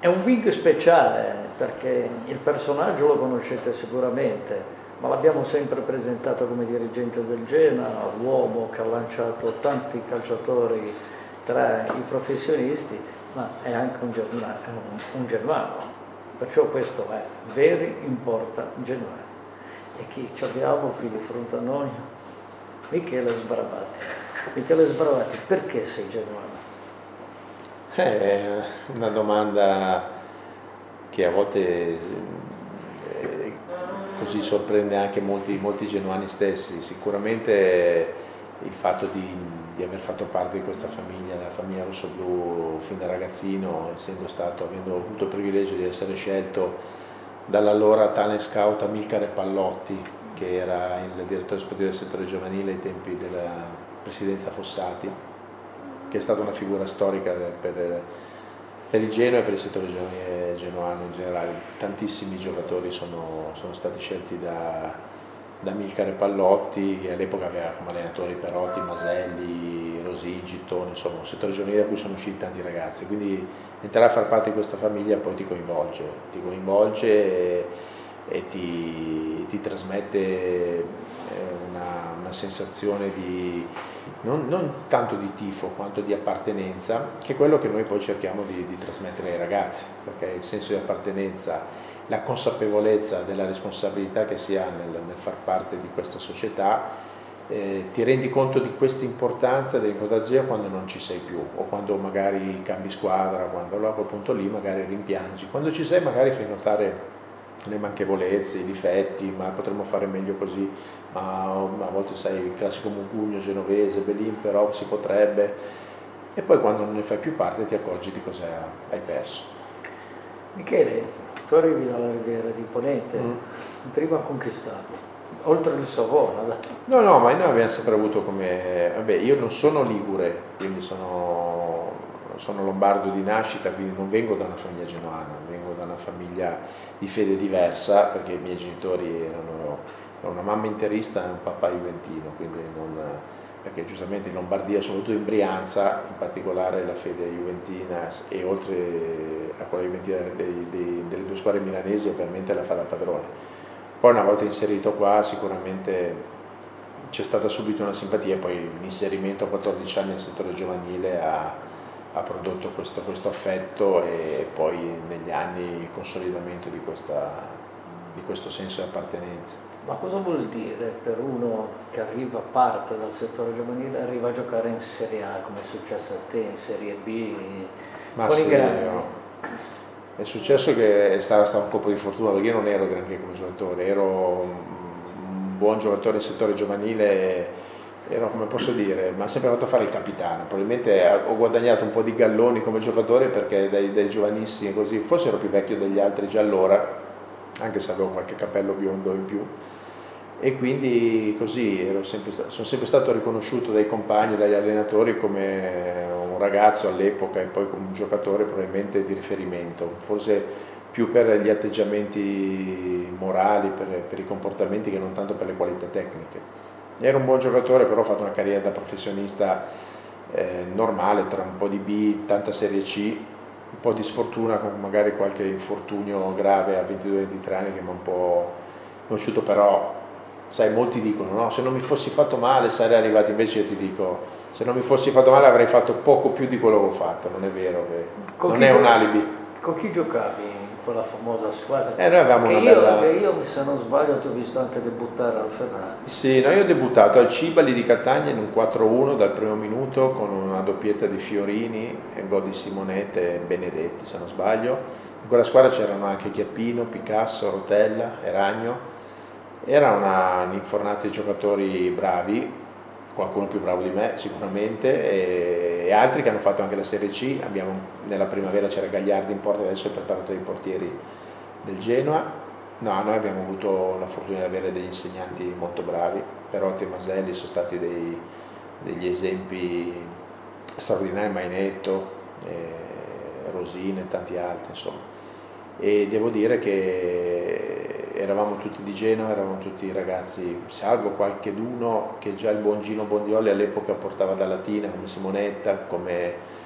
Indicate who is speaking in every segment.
Speaker 1: È un big speciale perché il personaggio lo conoscete sicuramente, ma l'abbiamo sempre presentato come dirigente del Genoa, uomo che ha lanciato tanti calciatori tra i professionisti, ma è anche un, germano, un, germano. Perciò questo è Very Important Genoa. E chi ci abbiamo qui di fronte a noi? Michele Sbravati. Michele Sbravati, perché sei genuano?
Speaker 2: È una domanda che a volte eh, così sorprende anche molti, molti genuani stessi. Sicuramente il fatto di, di, aver fatto parte di questa famiglia, la famiglia rossoblu fin da ragazzino, essendo stato, avendo avuto il privilegio di essere scelto dall'allora tale scout Amilcare Pallotti, che era il direttore sportivo del settore giovanile ai tempi della presidenza Fossati, che è stata una figura storica per, per il Genoa e per il settore genoano in generale. Tantissimi giocatori sono, sono stati scelti da, da Milcare Pallotti, che all'epoca aveva come allenatori Perotti, Maselli, Rosì, Gittone, insomma un settore giovanile da cui sono usciti tanti ragazzi. Quindi entrare a far parte di questa famiglia poi ti coinvolge, ti coinvolge e, e ti, ti, trasmette eh, una, una sensazione di non, non, tanto di tifo quanto di appartenenza, che è quello che noi poi cerchiamo di, di trasmettere ai ragazzi, perché il senso di appartenenza, la consapevolezza della responsabilità che si ha nel, nel far parte di questa società, eh, ti rendi conto di questa importanza, dell'importanza quando non ci sei più, o quando magari cambi squadra, quando allora a quel punto lì magari rimpiangi, quando ci sei magari fai notare le manchevolezze, i difetti, ma potremmo fare meglio così, ma a volte sai il classico mugugno genovese, Belin però si potrebbe, e poi quando non ne fai più parte ti accorgi di cosa hai perso.
Speaker 1: Michele, tu arrivi dalla Riviera di Ponente, mm. prima conquistato, oltre il Savona.
Speaker 2: No, no, ma noi abbiamo sempre avuto come... Vabbè, io non sono ligure, quindi sono, sono lombardo di nascita, quindi non vengo da una famiglia genoana, vengo da una famiglia di fede diversa, perché i miei genitori erano una mamma interista e un papà juventino, non, perché giustamente in Lombardia, soprattutto in Brianza, in particolare la fede juventina e oltre a quella juventina dei, dei, delle due squadre milanesi ovviamente la fa da padrone. Poi una volta inserito qua sicuramente c'è stata subito una simpatia, poi l'inserimento a 14 anni nel settore giovanile ha, ha prodotto questo, questo, affetto e poi negli anni il consolidamento di, questa, di questo senso di appartenenza.
Speaker 1: Ma cosa vuol dire per uno che arriva a parte dal settore giovanile, arriva a giocare in Serie A come è successo a te, in Serie B?
Speaker 2: Ma sì, i è successo che è stata, stata un colpo di fortuna perché io non ero granché come giocatore, ero un buon giocatore nel settore giovanile, ero come posso dire, ma sempre fatto fare il capitano, probabilmente ho guadagnato un po' di galloni come giocatore perché dai, dai giovanissimi così, forse ero più vecchio degli altri già allora, anche se avevo qualche capello biondo in più e quindi così sempre sono sempre stato riconosciuto dai compagni, dagli allenatori come un ragazzo all'epoca e poi come un giocatore probabilmente di riferimento, forse più per gli atteggiamenti morali, per, per i comportamenti che non tanto per le qualità tecniche. Ero un buon giocatore, però ho fatto una carriera da professionista eh, normale, tra un po' di B, tanta Serie C, un po' di sfortuna con magari qualche infortunio grave a 22-23 anni che mi ha un po' conosciuto, però sai, molti dicono no, se non mi fossi fatto male sarei arrivato, invece io ti dico se non mi fossi fatto male avrei fatto poco più di quello che ho fatto, non è vero, non è un alibi.
Speaker 1: Con chi giocavi quella famosa squadra?
Speaker 2: Eh, noi avevamo
Speaker 1: che
Speaker 2: una
Speaker 1: io,
Speaker 2: bella...
Speaker 1: io, se non sbaglio, ti ho visto anche debuttare al Ferrari.
Speaker 2: Sì, no, io ho debuttato al Cibali di Catania in un 4-1 dal primo minuto con una doppietta di Fiorini, e gol di Simonette e Benedetti, se non sbaglio. In quella squadra c'erano anche Chiappino, Picasso, Rotella, Eragno era una, un'infornata di giocatori bravi, qualcuno più bravo di me sicuramente, e, altri che hanno fatto anche la Serie C. Abbiamo, nella primavera c'era Gagliardi in porta, adesso è preparato dei portieri del Genoa. No, noi abbiamo avuto la fortuna di avere degli insegnanti molto bravi, Perotti e Maselli sono stati dei, degli esempi straordinari, Mainetto, eh, Rosine e tanti altri, insomma. E devo dire che eravamo tutti di Genova, eravamo tutti ragazzi, salvo qualche d'uno che già il buon Gino Bondioli all'epoca portava da Latina, come Simonetta, come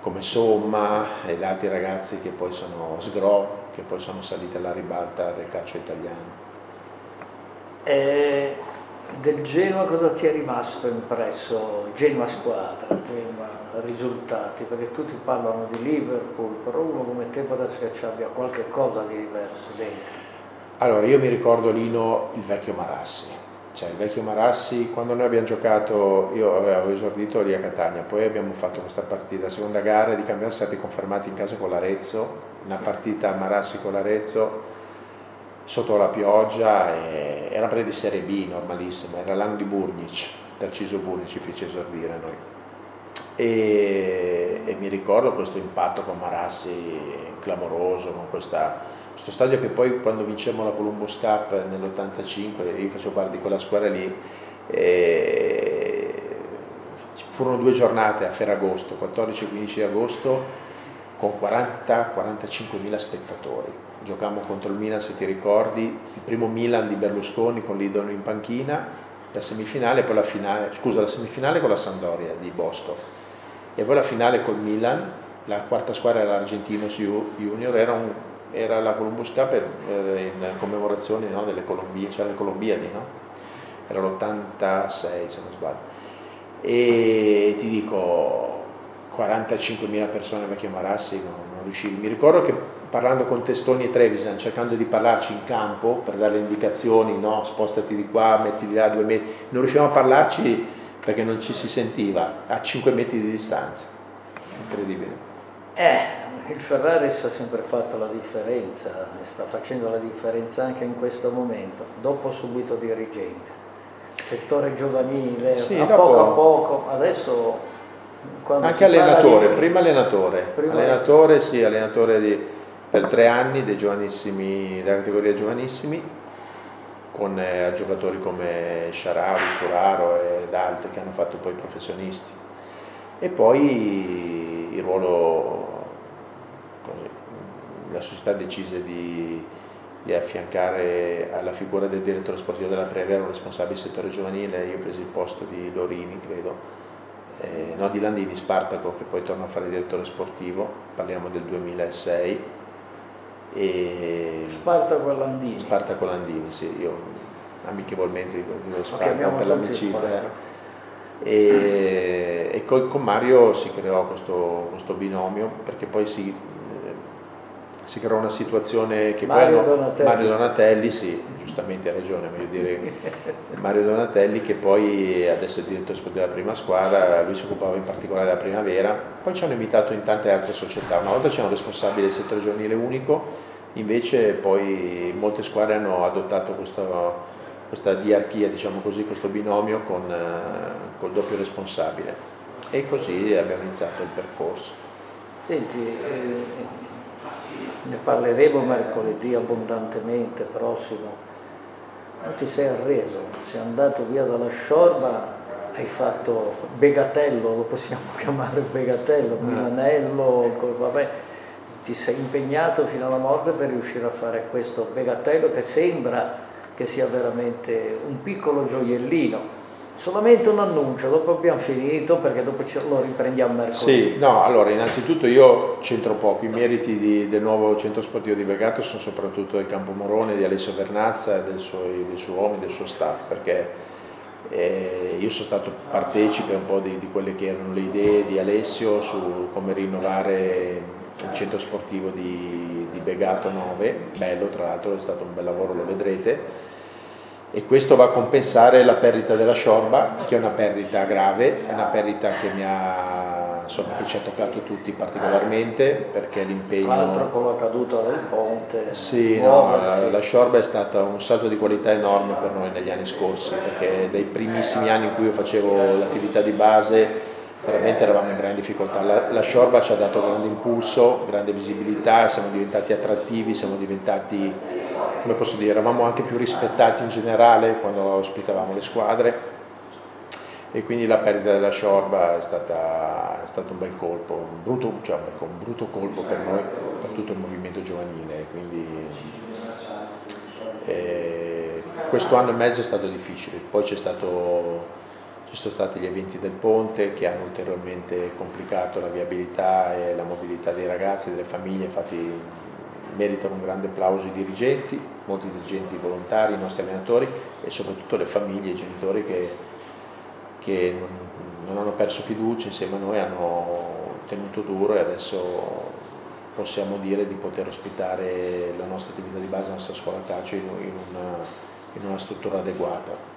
Speaker 2: come Somma ed altri ragazzi che poi sono Sgro, che poi sono saliti alla ribalta del calcio italiano.
Speaker 1: E del Genoa cosa ti è rimasto impresso? Genoa squadra, Genoa risultati, perché tutti parlano di Liverpool, però uno come te essere che ci abbia qualche cosa di diverso dentro.
Speaker 2: Allora, io mi ricordo Lino il vecchio Marassi, cioè il vecchio Marassi, quando noi abbiamo giocato, io avevo esordito lì a Catania, poi abbiamo fatto questa partita, seconda gara di campionato, siamo stati confermati in casa con l'Arezzo, una partita Marassi con l'Arezzo, sotto la pioggia, era una partita di Serie B normalissima, era l'anno di Burnic, Tarcisio Burnic ci fece esordire noi. E, e mi ricordo questo impatto con Marassi clamoroso, con questa questo stadio che poi quando vincemmo la Columbus Cup nell'85, io facevo parte di quella squadra lì, furono due giornate a Ferragosto, 14 e 15 agosto, con 40-45 mila spettatori. Giocammo contro il Milan, se ti ricordi, il primo Milan di Berlusconi con l'idolo in panchina, la semifinale, poi la finale, scusa, la semifinale con la Sandoria di Boscov e poi la finale col Milan, la quarta squadra era l'Argentino Junior, era un era la Columbus Cup in commemorazione no, delle Colombiadi, cioè le Colombiadi, no? era l'86 se non sbaglio. E ti dico, 45.000 persone a Vecchio Marassi non, non riuscivi. Mi ricordo che parlando con Testoni e Trevisan, cercando di parlarci in campo per dare indicazioni, no, spostati di qua, metti di là due metri, non riuscivamo a parlarci perché non ci si sentiva a 5 metri di distanza. Incredibile.
Speaker 1: Eh, il Ferraris ha sempre fatto la differenza sta facendo la differenza anche in questo momento, dopo subito dirigente. Settore giovanile, sì, a dopo... poco a poco, adesso...
Speaker 2: Anche allenatore, di... prima allenatore, prima allenatore sì, allenatore di, per tre anni dei giovanissimi, della categoria giovanissimi, con eh, giocatori come Sciarauri, Sturaro ed altri che hanno fatto poi professionisti. E poi il ruolo la società decise di, di, affiancare alla figura del direttore sportivo della Prevera un responsabile del settore giovanile, io ho preso il posto di Lorini, credo, eh, no, di Landini, Spartaco, che poi torna a fare direttore sportivo, parliamo del 2006.
Speaker 1: E Spartaco Landini.
Speaker 2: Spartaco Landini, sì, io amichevolmente dico Spartaco per l'amicizia. E, e, con Mario si creò questo, questo binomio perché poi si si creò una situazione che
Speaker 1: Mario
Speaker 2: poi
Speaker 1: hanno, Donatelli.
Speaker 2: Mario Donatelli, sì, giustamente ha ragione, meglio dire Mario Donatelli che poi adesso è direttore sportivo della prima squadra, lui si occupava in particolare della primavera, poi ci hanno invitato in tante altre società, una volta c'era un responsabile del settore giovanile unico, invece poi molte squadre hanno adottato questa, questa diarchia, diciamo così, questo binomio con eh, col doppio responsabile e così abbiamo iniziato il percorso.
Speaker 1: Senti, eh ne parleremo mercoledì abbondantemente prossimo. Non ti sei arreso, sei andato via dalla sciorba, hai fatto Begatello, lo possiamo chiamare Begatello, mm. Milanello, vabbè, ti sei impegnato fino alla morte per riuscire a fare questo Begatello che sembra che sia veramente un piccolo gioiellino solamente un annuncio, dopo abbiamo finito perché dopo lo riprendiamo mercoledì.
Speaker 2: Sì, no, allora innanzitutto io c'entro poco, i meriti di, del nuovo centro sportivo di Begato sono soprattutto del Campo Morone, di Alessio Vernazza, del suo, dei suoi uomini, del suo staff, perché eh, io sono stato partecipe un po' di, di, quelle che erano le idee di Alessio su come rinnovare il centro sportivo di, di Begato 9, bello tra l'altro, è stato un bel lavoro, lo vedrete e questo va a compensare la perdita della Sciorba, che è una perdita grave, è una perdita che, mi ha, insomma, che ci ha toccato tutti particolarmente perché l'impegno... Tra
Speaker 1: l'altro con la caduta del ponte...
Speaker 2: Sì, no, la, la Sciorba è stata un salto di qualità enorme per noi negli anni scorsi, perché dai primissimi anni in cui io facevo l'attività di base veramente eravamo in grande difficoltà. La, la Sciorba ci ha dato grande impulso, grande visibilità, siamo diventati attrattivi, siamo diventati come posso dire, eravamo anche più rispettati in generale quando ospitavamo le squadre e quindi la perdita della Sciorba è, stata, è stato un bel colpo, un brutto, cioè un, brutto, colpo per noi, per tutto il movimento giovanile. Quindi, eh, questo anno e mezzo è stato difficile, poi c'è stato, ci sono stati gli eventi del ponte che hanno ulteriormente complicato la viabilità e la mobilità dei ragazzi, delle famiglie, infatti meritano un grande applauso i dirigenti, molti dirigenti volontari, i nostri allenatori e soprattutto le famiglie, i genitori che, che non, hanno perso fiducia insieme a noi, hanno tenuto duro e adesso possiamo dire di poter ospitare la nostra attività di base, la nostra scuola calcio in, una, in una struttura adeguata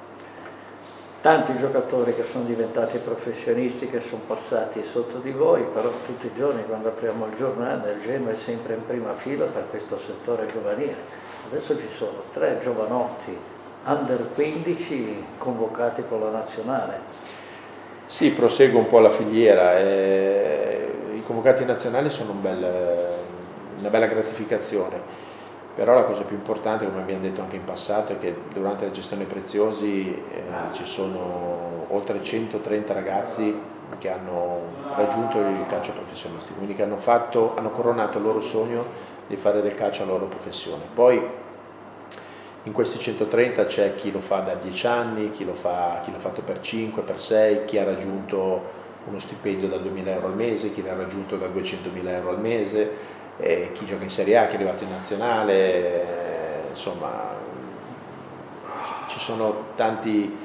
Speaker 1: tanti giocatori che sono diventati professionisti, che sono passati sotto di voi, però tutti i giorni quando apriamo il giornale il Genoa è sempre in prima fila per questo settore giovanile. Adesso ci sono tre giovanotti under 15 convocati con la nazionale.
Speaker 2: Sì, prosegue un po' la filiera. Eh, I convocati nazionali sono un bel, una bella gratificazione però la cosa più importante, come abbiamo detto anche in passato, è che durante la gestione preziosi eh, ci sono oltre 130 ragazzi che hanno raggiunto il calcio professionistico, quindi che hanno, fatto, hanno coronato il loro sogno di fare del calcio la loro professione. Poi in questi 130 c'è chi lo fa da 10 anni, chi, fa, chi l'ha fatto per 5, per 6, chi ha raggiunto uno stipendio da 2.000 euro al mese, chi l'ha raggiunto da 200.000 euro al mese, eh, chi gioca in Serie A, chi è arrivato in nazionale, eh, insomma ci sono tanti,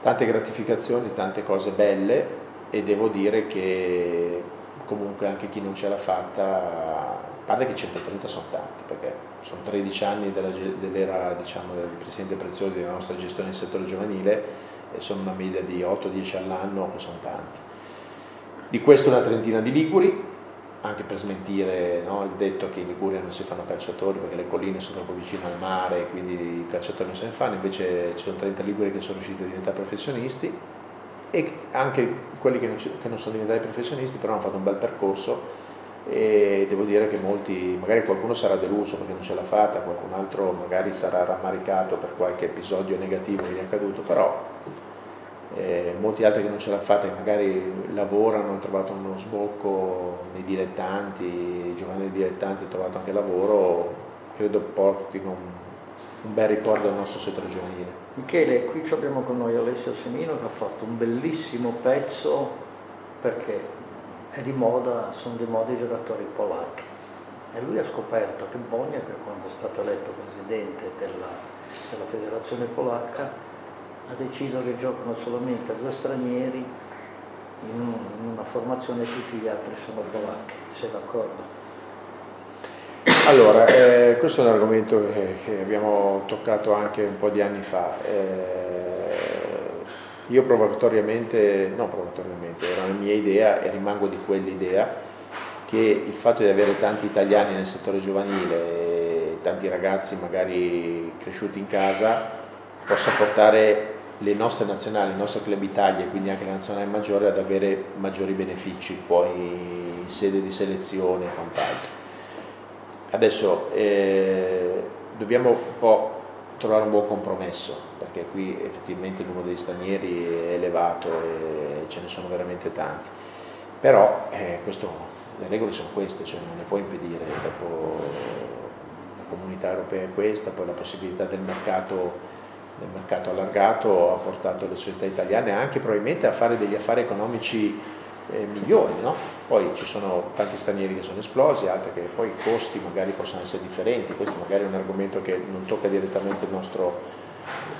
Speaker 2: tante gratificazioni, tante cose belle e devo dire che comunque anche chi non ce l'ha fatta, a parte che 130 sono tanti, perché sono 13 anni dell'era diciamo, del Presidente Preziosi della nostra gestione del settore giovanile e sono una media di 8-10 all'anno che sono tanti. Di questo una trentina di Liguri, anche per smentire no, il detto che in Liguria non si fanno calciatori perché le colline sono troppo vicine al mare e quindi i calciatori non se ne fanno, invece ci sono 30 liguri che sono riusciti a diventare professionisti e anche quelli che non, che non sono diventati professionisti però hanno fatto un bel percorso e devo dire che molti, magari qualcuno sarà deluso perché non ce l'ha fatta, qualcun altro magari sarà rammaricato per qualche episodio negativo che gli è accaduto, però eh, molti altri che non ce l'hanno fatta, che magari lavorano, hanno trovato uno sbocco nei dilettanti, i giovani dilettanti hanno trovato anche lavoro, credo portino un, un bel ricordo al nostro settore giovanile.
Speaker 1: Michele, qui abbiamo con noi Alessio Semino che ha fatto un bellissimo pezzo perché è di moda, sono di moda i giocatori polacchi. E lui ha scoperto che Bonia, che quando è stato eletto presidente della, della federazione polacca, ha deciso che giocano solamente due stranieri in, una formazione e tutti gli altri sono polacchi, sei d'accordo?
Speaker 2: Allora, eh, questo è un argomento che, che, abbiamo toccato anche un po' di anni fa. Eh, io provocatoriamente, no provocatoriamente, era la mia idea e rimango di quell'idea che il fatto di avere tanti italiani nel settore giovanile, tanti ragazzi magari cresciuti in casa, possa portare le nostre nazionali, il nostro club Italia e quindi anche la nazionale maggiore ad avere maggiori benefici poi in sede di selezione e quant'altro. Adesso eh, dobbiamo un po' trovare un buon compromesso perché qui effettivamente il numero degli stranieri è elevato e ce ne sono veramente tanti, però eh, questo, le regole sono queste, cioè non le puoi impedire, dopo la comunità europea è questa, poi la possibilità del mercato del mercato allargato ha portato le società italiane anche probabilmente a fare degli affari economici eh, migliori, no? poi ci sono tanti stranieri che sono esplosi, altri che poi i costi magari possono essere differenti, questo magari è un argomento che non tocca direttamente il nostro,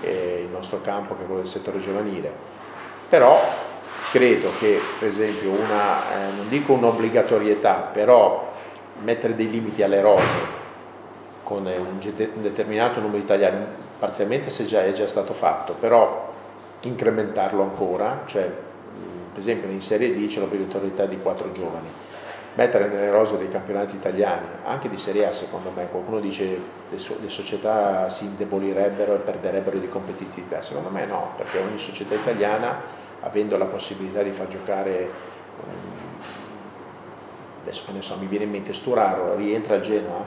Speaker 2: eh, il nostro campo che è quello del settore giovanile, però credo che per esempio una, eh, non dico un'obbligatorietà, però mettere dei limiti alle rose con un determinato numero di italiani parzialmente se già è già stato fatto, però incrementarlo ancora, cioè per esempio in Serie D c'è l'obbligatorietà di quattro giovani, mettere nelle rose dei campionati italiani, anche di Serie A secondo me, qualcuno dice le, so le società si indebolirebbero e perderebbero di competitività, secondo me no, perché ogni società italiana avendo la possibilità di far giocare adesso che ne so, mi viene in mente Sturaro, rientra a Genoa,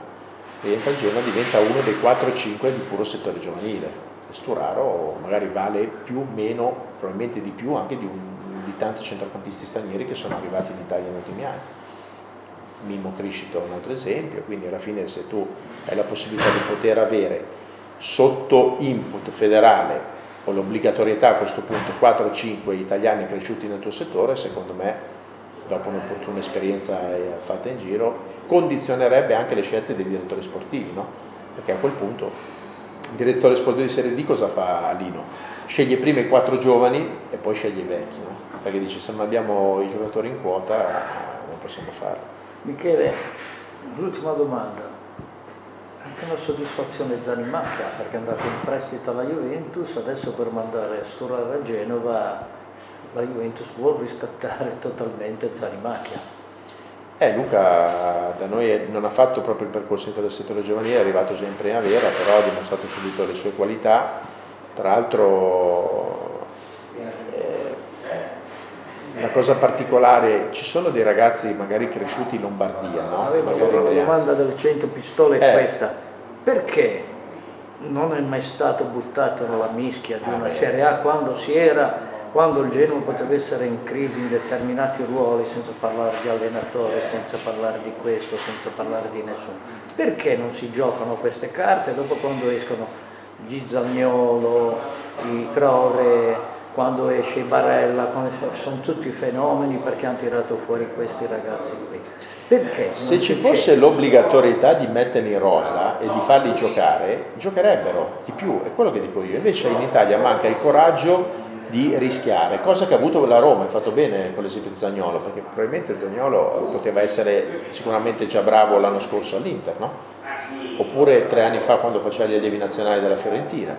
Speaker 2: rientra al Genoa diventa uno dei 4-5 di puro settore giovanile. Sturaro magari vale più o meno, probabilmente di più anche di, un, di tanti centrocampisti stranieri che sono arrivati in Italia negli ultimi anni. Mimmo Criscito è un altro esempio, quindi alla fine se tu hai la possibilità di poter avere sotto input federale o l'obbligatorietà a questo punto 4 o 5 italiani cresciuti nel tuo settore, secondo me, dopo un'opportuna esperienza fatta in giro, condizionerebbe anche le scelte dei direttori sportivi, no? perché a quel punto il direttore sportivo di Serie D cosa fa Lino? Sceglie prima i quattro giovani e poi sceglie i vecchi, no? perché dice se non abbiamo i giocatori in quota non possiamo farlo.
Speaker 1: Michele, l'ultima domanda anche una soddisfazione Zanimacca perché è andato in prestito alla Juventus, adesso per mandare Sturare a Genova la Juventus vuole riscattare totalmente Zanimacchia.
Speaker 2: Eh, Luca da noi non ha fatto proprio il percorso del settore giovanile, è arrivato già in primavera, però ha dimostrato subito le sue qualità, tra l'altro eh, una cosa particolare, ci sono dei ragazzi magari cresciuti in Lombardia, no?
Speaker 1: la domanda delle 100 pistole è eh. questa, perché non è mai stato buttato nella mischia di una Serie A quando si era quando il Genoa poteva essere in crisi in determinati ruoli senza parlare di allenatore, senza parlare di questo, senza parlare di nessuno. Perché non si giocano queste carte dopo quando escono gli Zagnolo, i Trove, quando esce Barella, sono tutti fenomeni perché hanno tirato fuori questi ragazzi qui. Perché?
Speaker 2: Se ci fosse l'obbligatorietà di metterli in rosa e di farli giocare, giocherebbero di più, è quello che dico io. Invece in Italia manca il coraggio di rischiare, cosa che ha avuto la Roma, ha fatto bene con l'esempio di Zagnolo, perché probabilmente Zagnolo poteva essere sicuramente già bravo l'anno scorso all'Inter, no? oppure tre anni fa quando faceva gli allievi nazionali della Fiorentina,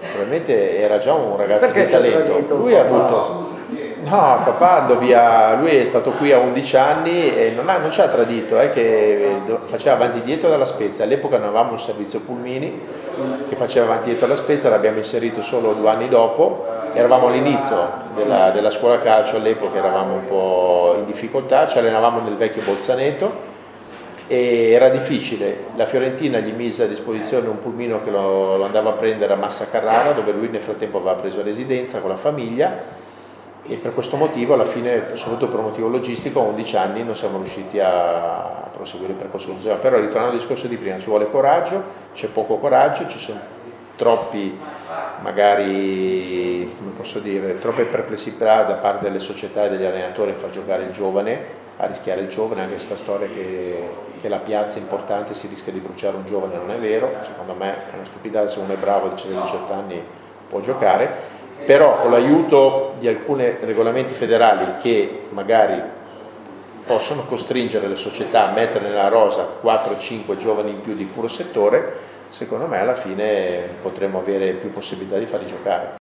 Speaker 2: probabilmente era già un ragazzo perché di talento. Lui ha avuto No, papà via, lui è stato qui a 11 anni e non, ha, non ci ha tradito, è che faceva avanti e dietro dalla Spezia, all'epoca non avevamo un servizio Pulmini che faceva avanti e dietro dalla Spezia, l'abbiamo inserito solo due anni dopo, eravamo all'inizio della, della scuola calcio, all'epoca eravamo un po' in difficoltà, ci allenavamo nel vecchio Bolzaneto e era difficile, la Fiorentina gli mise a disposizione un pulmino che lo, lo andava a prendere a Massa Carrara dove lui nel frattempo aveva preso residenza con la famiglia e per questo motivo alla fine, soprattutto per un motivo logistico, a 11 anni non siamo riusciti a proseguire il percorso di zona. Però ritornando al discorso di prima, ci vuole coraggio, c'è poco coraggio, ci sono troppi, magari, dire, troppe perplessità da parte delle società e degli allenatori a far giocare il giovane, a rischiare il giovane, anche questa storia che, che la piazza è importante si rischia di bruciare un giovane non è vero, secondo me è una stupidata, se uno è bravo, a 18 anni può giocare però con l'aiuto di alcuni regolamenti federali che magari possono costringere le società a mettere nella rosa 4-5 giovani in più di puro settore, secondo me alla fine potremo avere più possibilità di farli giocare.